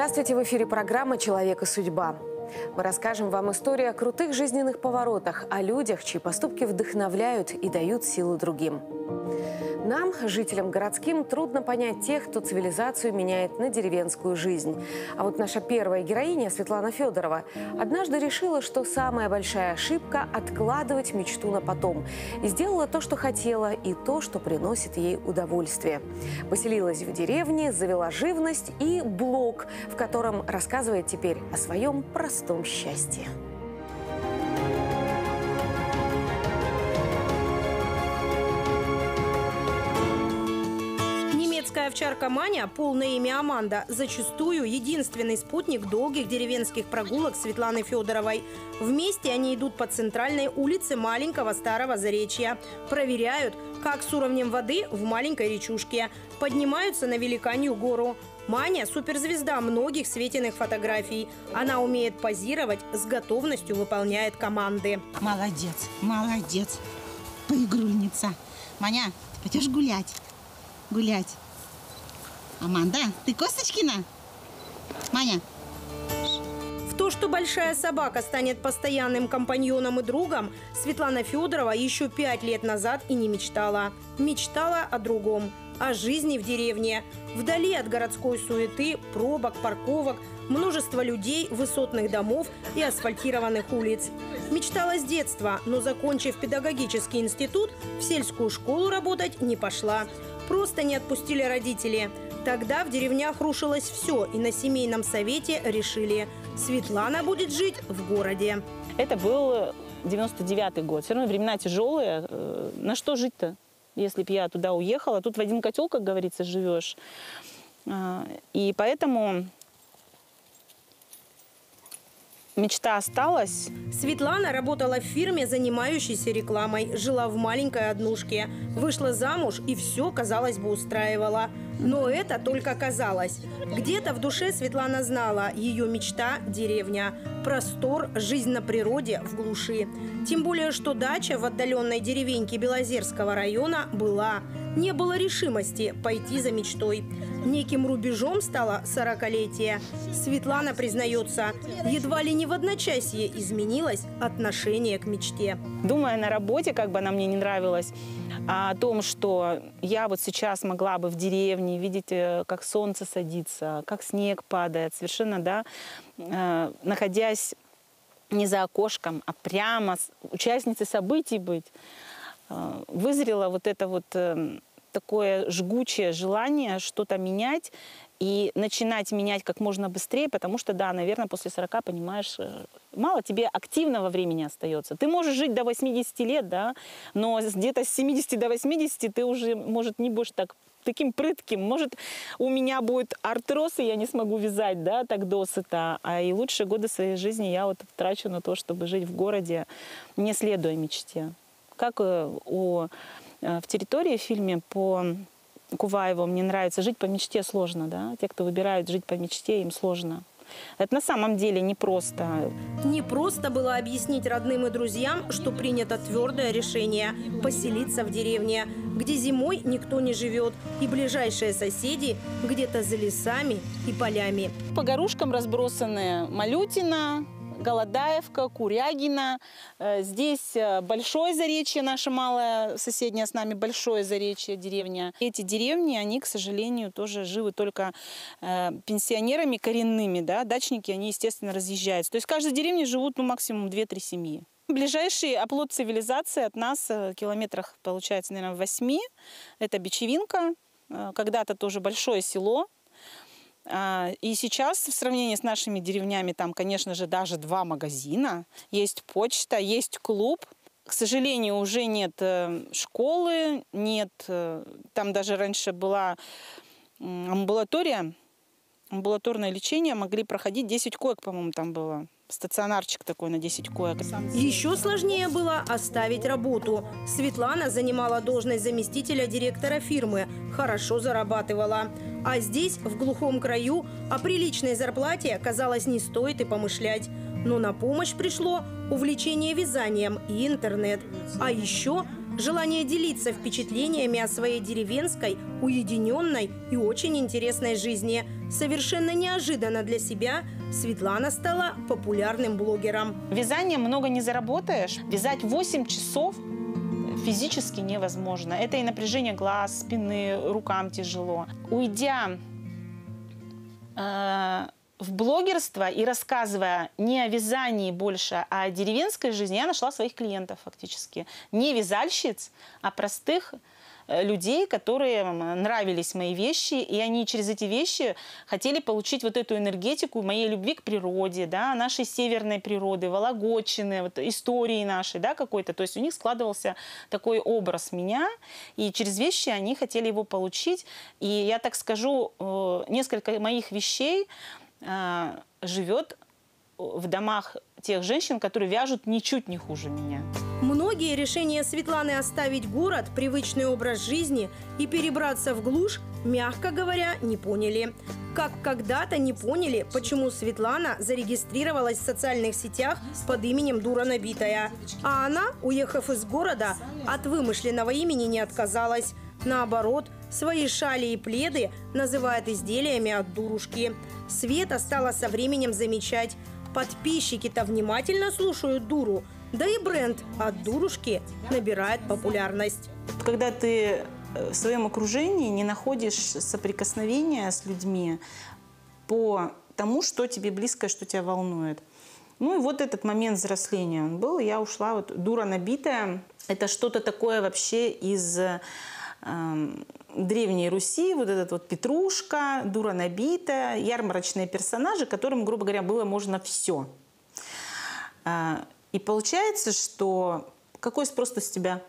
Здравствуйте, в эфире программа «Человек и судьба». Мы расскажем вам историю о крутых жизненных поворотах, о людях, чьи поступки вдохновляют и дают силу другим. Нам, жителям городским, трудно понять тех, кто цивилизацию меняет на деревенскую жизнь. А вот наша первая героиня, Светлана Федорова, однажды решила, что самая большая ошибка – откладывать мечту на потом. И сделала то, что хотела, и то, что приносит ей удовольствие. Поселилась в деревне, завела живность и блог, в котором рассказывает теперь о своем простом счастье. Овчарка Маня, полное имя Аманда, зачастую единственный спутник долгих деревенских прогулок Светланы Федоровой. Вместе они идут по центральной улице маленького старого Заречья. Проверяют, как с уровнем воды в маленькой речушке. Поднимаются на Великанью гору. Маня – суперзвезда многих светиных фотографий. Она умеет позировать, с готовностью выполняет команды. Молодец, молодец, поигрульница. Маня, ты пойдешь гулять? Гулять. Аманда, ты Косточкина? Маня. В то, что большая собака станет постоянным компаньоном и другом, Светлана Федорова еще пять лет назад и не мечтала. Мечтала о другом – о жизни в деревне, вдали от городской суеты, пробок, парковок, множества людей, высотных домов и асфальтированных улиц. Мечтала с детства, но, закончив педагогический институт, в сельскую школу работать не пошла. Просто не отпустили родители – Тогда в деревнях рушилось все, и на семейном совете решили, Светлана будет жить в городе. Это был 99-й год. Все равно времена тяжелые. Э, на что жить-то, если бы я туда уехала? Тут в один котел, как говорится, живешь. А, и поэтому мечта осталась. Светлана работала в фирме, занимающейся рекламой, жила в маленькой однушке, вышла замуж и все, казалось бы, устраивала. Но это только казалось. Где-то в душе Светлана знала, ее мечта – деревня. Простор, жизнь на природе, в глуши. Тем более, что дача в отдаленной деревеньке Белозерского района была. Не было решимости пойти за мечтой. Неким рубежом стало сорокалетие. Светлана признается, едва ли не в одночасье изменилось отношение к мечте. Думая на работе, как бы она мне не нравилась, о том, что я вот сейчас могла бы в деревне видеть, э, как солнце садится, как снег падает, совершенно, да, э, находясь не за окошком, а прямо участницей событий быть, э, вызрело вот это вот такое жгучее желание что-то менять и начинать менять как можно быстрее, потому что, да, наверное, после 40, понимаешь, э, мало тебе активного времени остается. Ты можешь жить до 80 лет, да, но где-то с 70 до 80 ты уже, может, не будешь так таким прытким. Может, у меня будет артроз, и я не смогу вязать, да, так досыта. А и лучшие годы своей жизни я вот трачу на то, чтобы жить в городе, не следуя мечте. Как э, у, в территории в фильме по Куваева мне нравится «Жить по мечте сложно». Да? Те, кто выбирают жить по мечте, им сложно. Это на самом деле непросто. Не просто было объяснить родным и друзьям, что принято твердое решение – поселиться в деревне, где зимой никто не живет, и ближайшие соседи где-то за лесами и полями. По горушкам разбросаны Малютина, Голодаевка, Курягина. Э, здесь э, Большое Заречье, наше малое соседнее с нами Большое Заречье, деревня. Эти деревни, они, к сожалению, тоже живы только э, пенсионерами коренными. Да? Дачники, они, естественно, разъезжаются. То есть в каждой деревне живут ну, максимум 2-3 семьи. Ближайший оплот цивилизации от нас в километрах, получается, наверное, в 8. Это Бичевинка, когда-то тоже большое село, и сейчас в сравнении с нашими деревнями там, конечно же, даже два магазина. Есть почта, есть клуб. К сожалению, уже нет э, школы, нет... Э, там даже раньше была амбулатория, амбулаторное лечение могли проходить 10 коек, по-моему, там было стационарчик такой на 10 коек. Еще сложнее было оставить работу. Светлана занимала должность заместителя директора фирмы, хорошо зарабатывала. А здесь, в глухом краю, о приличной зарплате, казалось, не стоит и помышлять. Но на помощь пришло увлечение вязанием и интернет. А еще желание делиться впечатлениями о своей деревенской, уединенной и очень интересной жизни. Совершенно неожиданно для себя Светлана стала популярным блогером. Вязанием много не заработаешь. Вязать 8 часов физически невозможно. Это и напряжение глаз, спины, рукам тяжело. Уйдя э, в блогерство и рассказывая не о вязании больше, а о деревенской жизни, я нашла своих клиентов фактически. Не вязальщиц, а простых людей, которые нравились мои вещи, и они через эти вещи хотели получить вот эту энергетику моей любви к природе, да, нашей северной природы, Вологодчины, вот истории нашей, да, какой-то. То есть у них складывался такой образ меня, и через вещи они хотели его получить. И я так скажу, э, несколько моих вещей а, живет в домах тех женщин, которые вяжут ничуть не хуже меня. Многие решения Светланы оставить город, привычный образ жизни и перебраться в глушь, мягко говоря, не поняли. Как когда-то не поняли, почему Светлана зарегистрировалась в социальных сетях под именем Дура Набитая. А она, уехав из города, от вымышленного имени не отказалась. Наоборот, свои шали и пледы называет изделиями от дурушки. Света стала со временем замечать, подписчики-то внимательно слушают дуру, да и бренд от дурушки набирает популярность. Когда ты э, в своем окружении не находишь соприкосновения с людьми по тому, что тебе близко, что тебя волнует. Ну и вот этот момент взросления он был. Я ушла, вот дура набитая. Это что-то такое вообще из Эм, Древней Руси, вот этот вот Петрушка, дура набитая, ярмарочные персонажи, которым, грубо говоря, было можно все. Э, и получается, что какой спрос с тебя?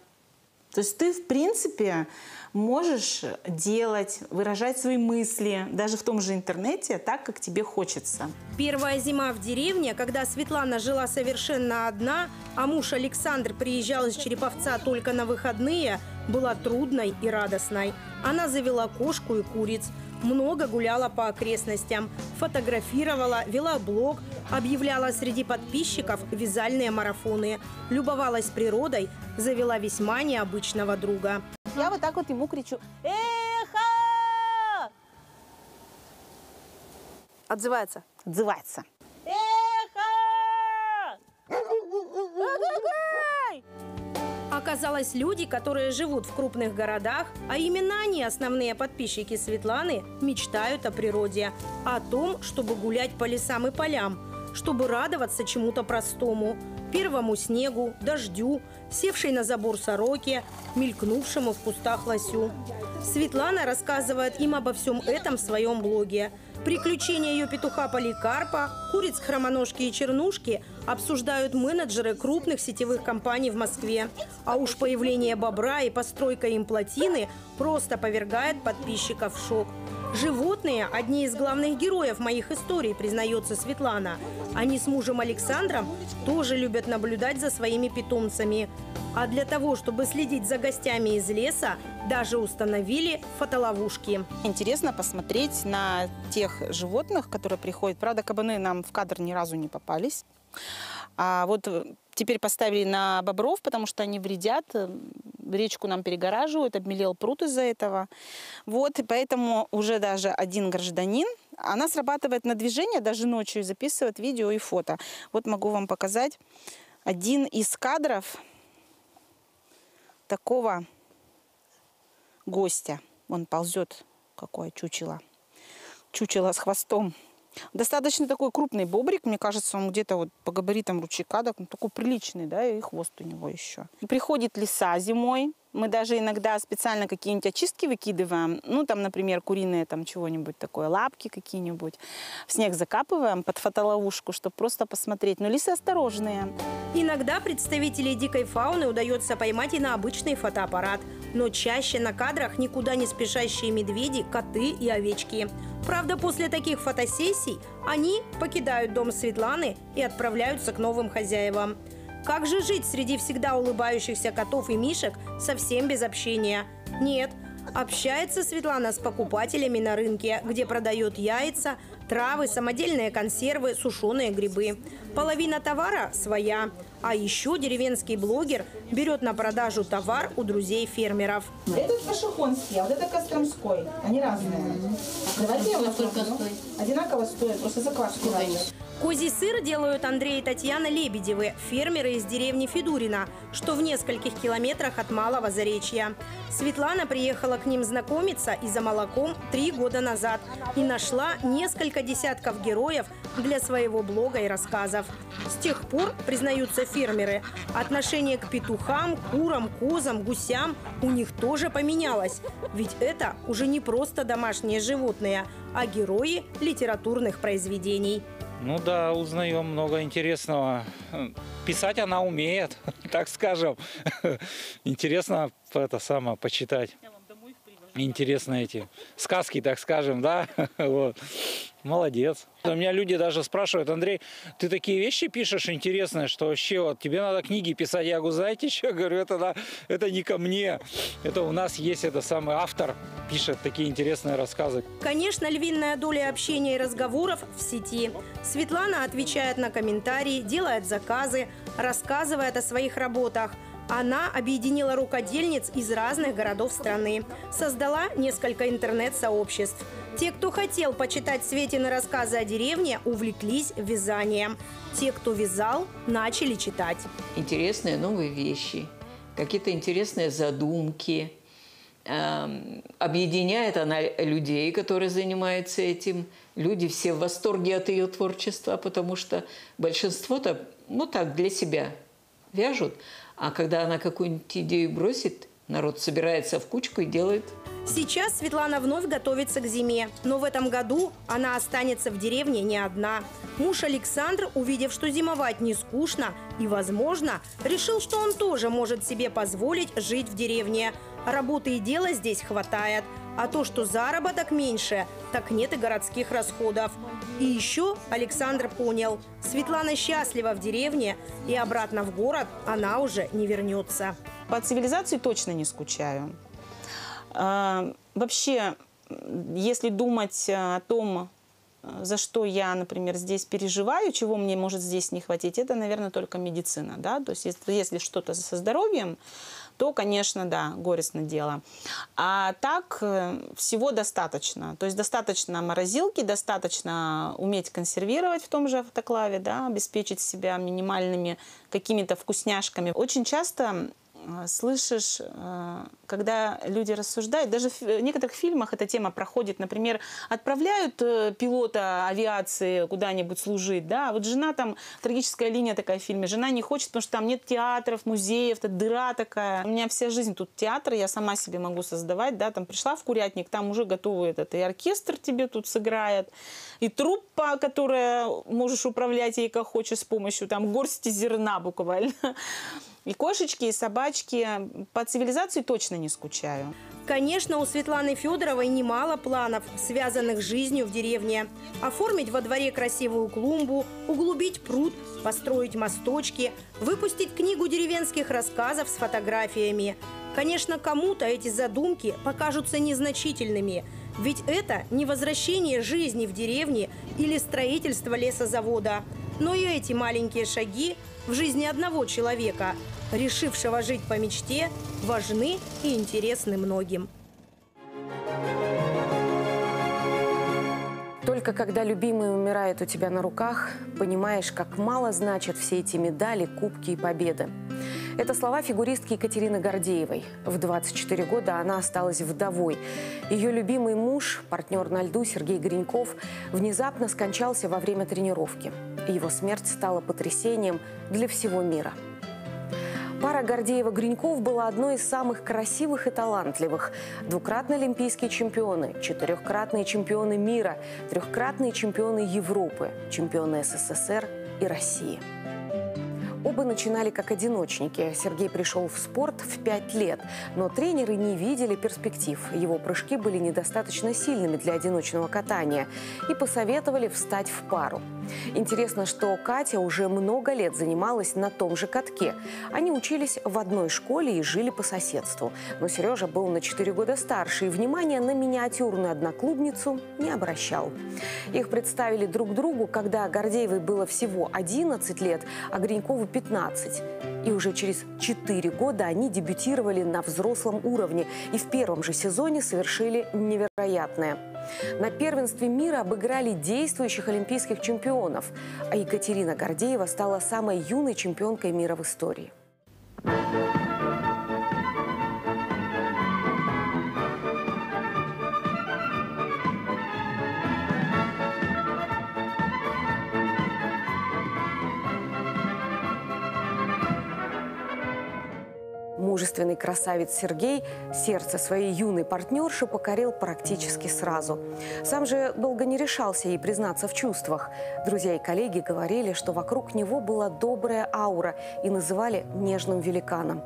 То есть ты, в принципе, можешь делать, выражать свои мысли, даже в том же интернете, так, как тебе хочется. Первая зима в деревне, когда Светлана жила совершенно одна, а муж Александр приезжал из Череповца только на выходные, была трудной и радостной. Она завела кошку и куриц, много гуляла по окрестностям, фотографировала, вела блог, объявляла среди подписчиков вязальные марафоны, любовалась природой, завела весьма необычного друга. Я вот так вот ему кричу «Эхо!» Отзывается. Отзывается. Оказалось, люди, которые живут в крупных городах, а именно они основные подписчики Светланы, мечтают о природе, о том, чтобы гулять по лесам и полям, чтобы радоваться чему-то простому, первому снегу, дождю, севшей на забор сороке, мелькнувшему в кустах лосю. Светлана рассказывает им обо всем этом в своем блоге. Приключения ее петуха Поликарпа, куриц хромоножки и чернушки обсуждают менеджеры крупных сетевых компаний в Москве. А уж появление бобра и постройка им плотины просто повергает подписчиков в шок. Животные – одни из главных героев моих историй, признается Светлана. Они с мужем Александром тоже любят наблюдать за своими питомцами. А для того, чтобы следить за гостями из леса, даже установили фотоловушки. Интересно посмотреть на тех животных, которые приходят. Правда, кабаны нам в кадр ни разу не попались. А вот теперь поставили на бобров, потому что они вредят речку нам перегораживают, обмелел пруд из-за этого. Вот, и поэтому уже даже один гражданин, она срабатывает на движение, даже ночью записывает видео и фото. Вот могу вам показать один из кадров такого гостя. Он ползет, какое чучело. Чучело с хвостом. Достаточно такой крупный бобрик, мне кажется, он где-то вот по габаритам ручейка, он такой приличный, да, и хвост у него еще. Приходит лиса зимой, мы даже иногда специально какие-нибудь очистки выкидываем, ну, там, например, куриные там чего-нибудь такое, лапки какие-нибудь, в снег закапываем под фотоловушку, чтобы просто посмотреть. Но лисы осторожные. Иногда представителей дикой фауны удается поймать и на обычный фотоаппарат, но чаще на кадрах никуда не спешащие медведи, коты и овечки. Правда, после таких фотосессий они покидают дом Светланы и отправляются к новым хозяевам. Как же жить среди всегда улыбающихся котов и мишек совсем без общения? Нет, Общается Светлана с покупателями на рынке, где продает яйца, травы, самодельные консервы, сушеные грибы. Половина товара своя. А еще деревенский блогер берет на продажу товар у друзей фермеров. Этот Пашихонский, а вот это Костромской. Они разные. Давайте я вас стоит? Одинаково стоят, просто закваску разные. Козий сыр делают Андрей и Татьяна Лебедевы, фермеры из деревни Федурина, что в нескольких километрах от Малого Заречья. Светлана приехала к ним знакомиться и за молоком три года назад и нашла несколько десятков героев для своего блога и рассказов. С тех пор, признаются фермеры, отношение к петухам, курам, козам, гусям у них тоже поменялось. Ведь это уже не просто домашние животные, а герои литературных произведений. Ну да, узнаем много интересного. Писать она умеет, так скажем. Интересно это самое почитать. Интересно эти сказки, так скажем, да. Вот. Молодец. У меня люди даже спрашивают, Андрей, ты такие вещи пишешь интересные, что вообще вот тебе надо книги писать. Я говорю, знаете что? Я говорю, это, да, это не ко мне. Это у нас есть это самый автор, пишет такие интересные рассказы. Конечно, львиная доля общения и разговоров в сети. Светлана отвечает на комментарии, делает заказы, рассказывает о своих работах – она объединила рукодельниц из разных городов страны, создала несколько интернет-сообществ. Те, кто хотел почитать Светины рассказы о деревне, увлеклись вязанием. Те, кто вязал, начали читать. Интересные новые вещи, какие-то интересные задумки. Эм, объединяет она людей, которые занимаются этим. Люди все в восторге от ее творчества, потому что большинство-то, ну так, для себя вяжут. А когда она какую-нибудь идею бросит, народ собирается в кучку и делает. Сейчас Светлана вновь готовится к зиме, но в этом году она останется в деревне не одна. Муж Александр, увидев, что зимовать не скучно и возможно, решил, что он тоже может себе позволить жить в деревне. Работы и дела здесь хватает – а то, что заработок меньше, так нет и городских расходов. И еще Александр понял, Светлана счастлива в деревне, и обратно в город она уже не вернется. По цивилизации точно не скучаю. А, вообще, если думать о том, за что я, например, здесь переживаю, чего мне может здесь не хватить, это, наверное, только медицина. Да? То есть если, если что-то со здоровьем, то, конечно, да, горестное дело. А так э, всего достаточно. То есть достаточно морозилки, достаточно уметь консервировать в том же автоклаве, да, обеспечить себя минимальными какими-то вкусняшками. Очень часто слышишь, э, когда люди рассуждают, даже в некоторых фильмах эта тема проходит, например, отправляют э, пилота авиации куда-нибудь служить, да, вот жена там, трагическая линия такая в фильме, жена не хочет, потому что там нет театров, музеев, это дыра такая. У меня вся жизнь тут театр, я сама себе могу создавать, да, там пришла в курятник, там уже готовый этот, и оркестр тебе тут сыграет, и труппа, которая можешь управлять ей как хочешь с помощью там горсти зерна буквально. И кошечки, и собачки. По цивилизации точно не скучаю. Конечно, у Светланы Федоровой немало планов, связанных с жизнью в деревне. Оформить во дворе красивую клумбу, углубить пруд, построить мосточки, выпустить книгу деревенских рассказов с фотографиями. Конечно, кому-то эти задумки покажутся незначительными, ведь это не возвращение жизни в деревне или строительство лесозавода. Но и эти маленькие шаги в жизни одного человека, решившего жить по мечте, важны и интересны многим. Только когда любимый умирает у тебя на руках, понимаешь, как мало значат все эти медали, кубки и победы. Это слова фигуристки Екатерины Гордеевой. В 24 года она осталась вдовой. Ее любимый муж, партнер на льду Сергей Гриньков, внезапно скончался во время тренировки. Его смерть стала потрясением для всего мира. Пара Гордеева-Гриньков была одной из самых красивых и талантливых. Двукратные олимпийские чемпионы, четырехкратные чемпионы мира, трехкратные чемпионы Европы, чемпионы СССР и России. Оба начинали как одиночники. Сергей пришел в спорт в пять лет, но тренеры не видели перспектив. Его прыжки были недостаточно сильными для одиночного катания и посоветовали встать в пару. Интересно, что Катя уже много лет занималась на том же катке. Они учились в одной школе и жили по соседству. Но Сережа был на 4 года старше и внимания на миниатюрную одноклубницу не обращал. Их представили друг другу, когда Гордеевой было всего 11 лет, а Гринькову 15 15. И уже через 4 года они дебютировали на взрослом уровне и в первом же сезоне совершили невероятное. На первенстве мира обыграли действующих олимпийских чемпионов, а Екатерина Гордеева стала самой юной чемпионкой мира в истории. Мужественный красавец Сергей сердце своей юной партнерши покорил практически сразу. Сам же долго не решался ей признаться в чувствах. Друзья и коллеги говорили, что вокруг него была добрая аура и называли нежным великаном.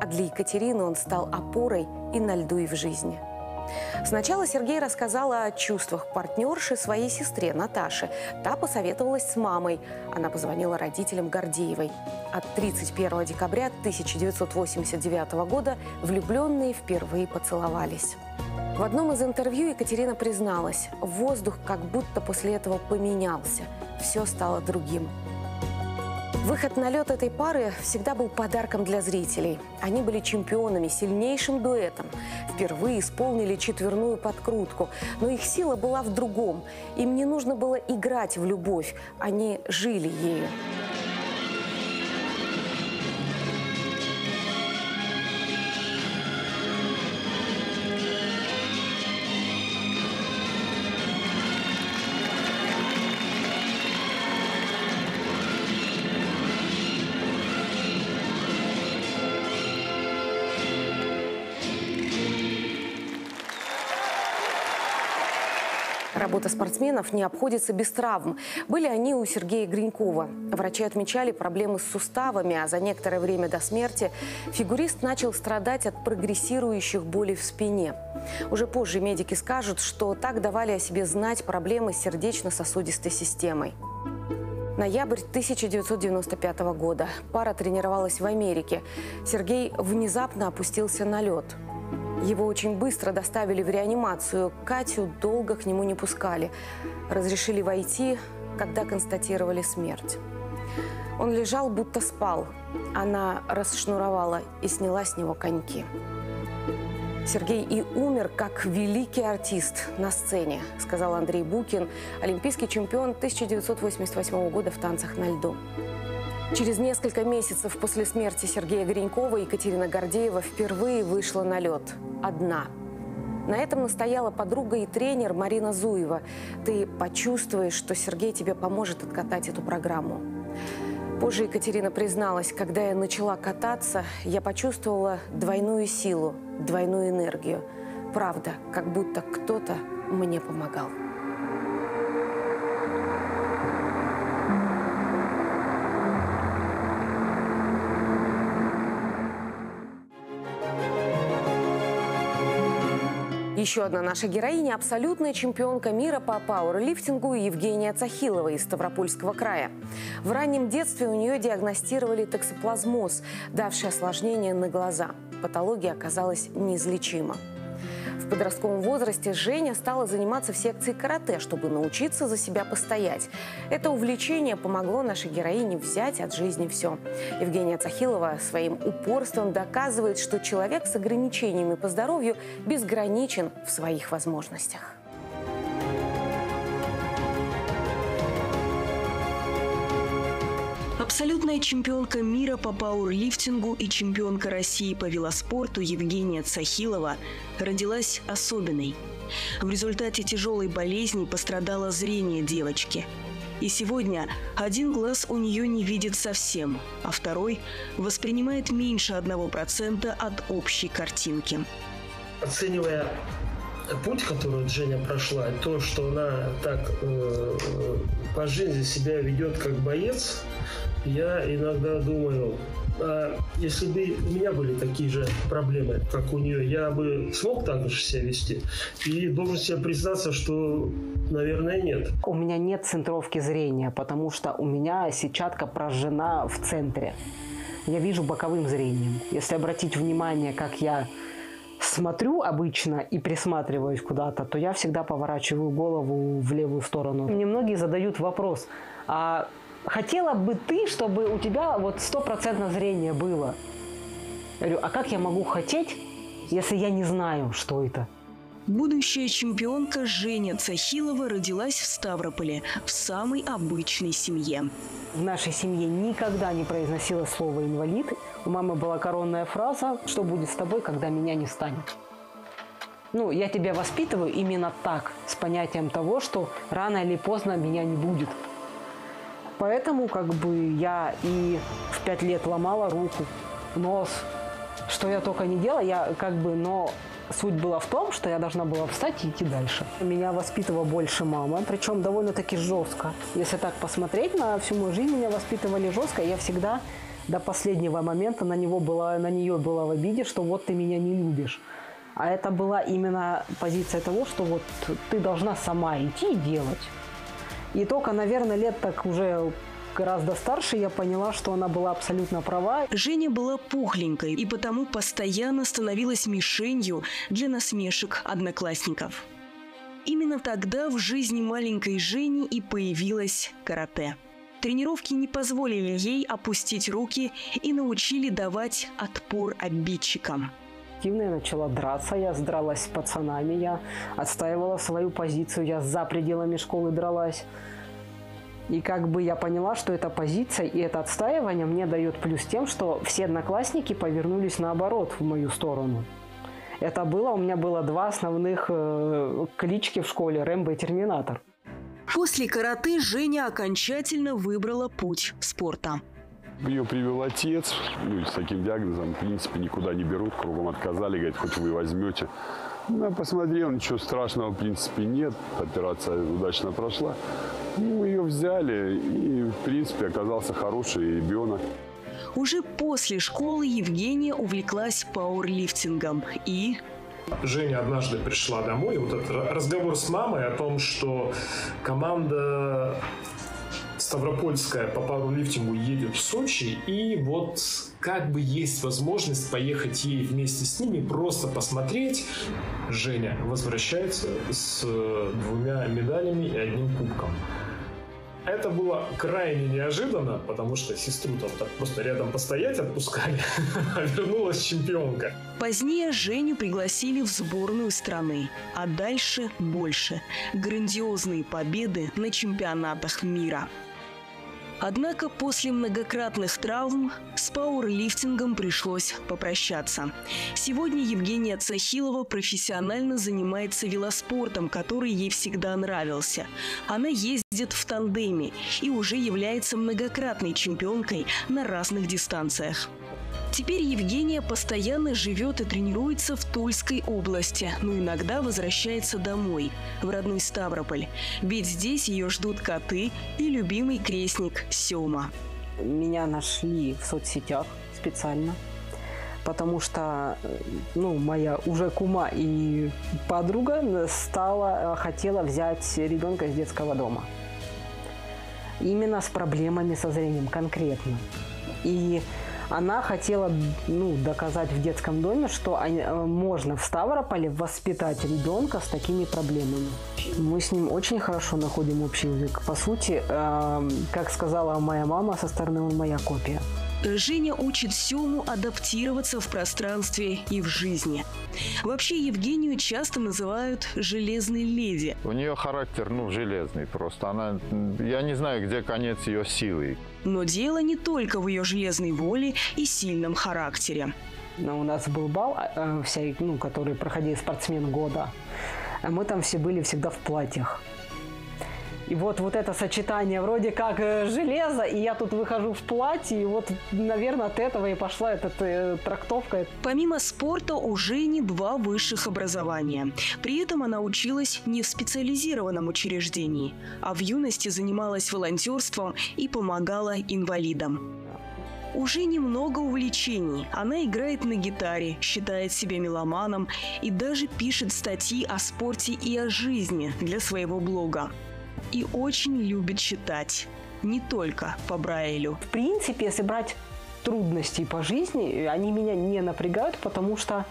А для Екатерины он стал опорой и на льду, и в жизни. Сначала Сергей рассказал о чувствах партнерши своей сестре Наташе. Та посоветовалась с мамой. Она позвонила родителям Гордеевой. От 31 декабря 1989 года влюбленные впервые поцеловались. В одном из интервью Екатерина призналась, воздух как будто после этого поменялся. Все стало другим. Выход на лед этой пары всегда был подарком для зрителей. Они были чемпионами, сильнейшим дуэтом. Впервые исполнили четверную подкрутку. Но их сила была в другом. Им не нужно было играть в любовь. Они жили ею. Спортсменов не обходится без травм. Были они у Сергея Гринькова. Врачи отмечали проблемы с суставами, а за некоторое время до смерти фигурист начал страдать от прогрессирующих болей в спине. Уже позже медики скажут, что так давали о себе знать проблемы с сердечно-сосудистой системой. Ноябрь 1995 года. Пара тренировалась в Америке. Сергей внезапно опустился на лед – его очень быстро доставили в реанимацию. Катю долго к нему не пускали. Разрешили войти, когда констатировали смерть. Он лежал, будто спал. Она расшнуровала и сняла с него коньки. Сергей и умер как великий артист на сцене, сказал Андрей Букин, олимпийский чемпион 1988 года в танцах на льду. Через несколько месяцев после смерти Сергея Гринькова Екатерина Гордеева впервые вышла на лед. Одна. На этом настояла подруга и тренер Марина Зуева. Ты почувствуешь, что Сергей тебе поможет откатать эту программу. Позже Екатерина призналась, когда я начала кататься, я почувствовала двойную силу, двойную энергию. Правда, как будто кто-то мне помогал. Еще одна наша героиня – абсолютная чемпионка мира по пауэрлифтингу Евгения Цахилова из Ставропольского края. В раннем детстве у нее диагностировали токсоплазмоз, давший осложнение на глаза. Патология оказалась неизлечима. В подростковом возрасте Женя стала заниматься в секции карате, чтобы научиться за себя постоять. Это увлечение помогло нашей героине взять от жизни все. Евгения Цахилова своим упорством доказывает, что человек с ограничениями по здоровью безграничен в своих возможностях. Абсолютная чемпионка мира по пауэрлифтингу и чемпионка России по велоспорту Евгения Цахилова родилась особенной. В результате тяжелой болезни пострадало зрение девочки. И сегодня один глаз у нее не видит совсем, а второй воспринимает меньше 1% от общей картинки. Оценивая путь, который Женя прошла, то, что она так э, по жизни себя ведет как боец, я иногда думаю, а если бы у меня были такие же проблемы, как у нее, я бы смог так же себя вести? И должен себе признаться, что, наверное, нет. У меня нет центровки зрения, потому что у меня сетчатка прожжена в центре. Я вижу боковым зрением. Если обратить внимание, как я смотрю обычно и присматриваюсь куда-то, то я всегда поворачиваю голову в левую сторону. Мне многие задают вопрос, а хотела бы ты, чтобы у тебя вот стопроцентное зрение было. Я говорю, а как я могу хотеть, если я не знаю, что это? Будущая чемпионка Женя Цахилова родилась в Ставрополе в самой обычной семье. В нашей семье никогда не произносила слово «инвалид». У мамы была коронная фраза «Что будет с тобой, когда меня не станет?» Ну, я тебя воспитываю именно так, с понятием того, что рано или поздно меня не будет. Поэтому как бы я и в пять лет ломала руку, нос, что я только не делала, я как бы, но суть была в том, что я должна была встать и идти дальше. Меня воспитывала больше мама, причем довольно-таки жестко. Если так посмотреть на всю мою жизнь, меня воспитывали жестко. Я всегда до последнего момента на, него была, на нее была в обиде, что вот ты меня не любишь. А это была именно позиция того, что вот ты должна сама идти и делать. И только, наверное, лет так уже гораздо старше, я поняла, что она была абсолютно права. Женя была пухленькой и потому постоянно становилась мишенью для насмешек одноклассников. Именно тогда в жизни маленькой Жени и появилась карате. Тренировки не позволили ей опустить руки и научили давать отпор обидчикам. Активно я начала драться, я дралась с пацанами, я отстаивала свою позицию, я за пределами школы дралась. И как бы я поняла, что эта позиция и это отстаивание мне дает плюс тем, что все одноклассники повернулись наоборот в мою сторону. Это было, у меня было два основных э, клички в школе – Рэмбо и Терминатор. После карате Женя окончательно выбрала путь спорта. Ее привел отец, ну, с таким диагнозом, в принципе, никуда не берут, кругом отказали, говорят, хоть вы возьмете. Ну, я посмотрел, ничего страшного, в принципе, нет, операция удачно прошла. Ну, ее взяли, и, в принципе, оказался хороший ребенок. Уже после школы Евгения увлеклась пауэрлифтингом и Женя однажды пришла домой, и вот этот разговор с мамой о том, что команда Ставропольская по пауэрлифтингу едет в Сочи, и вот как бы есть возможность поехать ей вместе с ними, просто посмотреть. Женя возвращается с двумя медалями и одним кубком. Это было крайне неожиданно, потому что сестру там так просто рядом постоять отпускали, а вернулась чемпионка. Позднее Женю пригласили в сборную страны, а дальше больше. Грандиозные победы на чемпионатах мира. Однако после многократных травм с пауэрлифтингом пришлось попрощаться. Сегодня Евгения Цахилова профессионально занимается велоспортом, который ей всегда нравился. Она ездит в тандеме и уже является многократной чемпионкой на разных дистанциях. Теперь Евгения постоянно живет и тренируется в Тульской области, но иногда возвращается домой, в родной Ставрополь. Ведь здесь ее ждут коты и любимый крестник Сема. Меня нашли в соцсетях специально, потому что ну, моя уже кума и подруга стала, хотела взять ребенка из детского дома. Именно с проблемами со зрением конкретно. И она хотела ну, доказать в детском доме, что э, можно в Ставрополе воспитать ребенка с такими проблемами. Мы с ним очень хорошо находим общий язык. По сути, э, как сказала моя мама, со стороны он моя копия. Женя учит Сему адаптироваться в пространстве и в жизни. Вообще Евгению часто называют «железной леди». У нее характер, ну, железный просто. Она, я не знаю, где конец ее силы. Но дело не только в ее железной воле и сильном характере. У нас был бал, э, ну, который проходил спортсмен года. Мы там все были всегда в платьях. И вот, вот это сочетание вроде как э, железа, и я тут выхожу в платье, и вот, наверное, от этого и пошла эта э, трактовка. Помимо спорта у Жени два высших образования. При этом она училась не в специализированном учреждении, а в юности занималась волонтерством и помогала инвалидам. Уже немного увлечений. Она играет на гитаре, считает себя меломаном и даже пишет статьи о спорте и о жизни для своего блога и очень любит читать. Не только по Брайлю. В принципе, если брать трудности по жизни, они меня не напрягают, потому что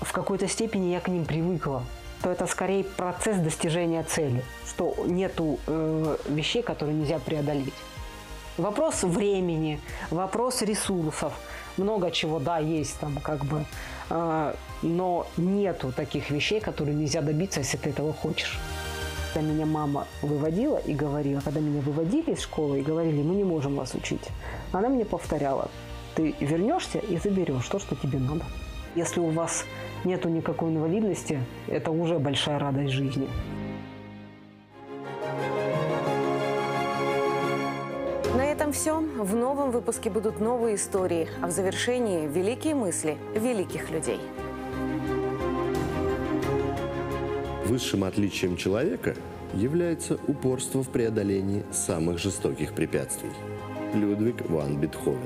в какой-то степени я к ним привыкла. То это скорее процесс достижения цели, что нету э, вещей, которые нельзя преодолеть. Вопрос времени, вопрос ресурсов. Много чего, да, есть там как бы. э, но нету таких вещей, которые нельзя добиться, если ты этого хочешь. Когда меня мама выводила и говорила, когда меня выводили из школы и говорили, мы не можем вас учить, она мне повторяла, ты вернешься и заберешь то, что тебе надо. Если у вас нету никакой инвалидности, это уже большая радость жизни. На этом все. В новом выпуске будут новые истории, а в завершении великие мысли великих людей. Высшим отличием человека является упорство в преодолении самых жестоких препятствий. Людвиг ван Бетховен.